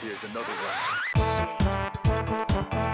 Here's another one.